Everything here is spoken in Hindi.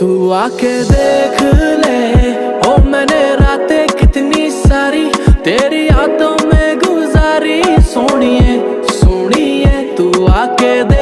तू आके देख ले। ओ मैंने रातें कितनी सारी तेरी यादों में गुजारी। सोनिए सोनिए, तू आके देख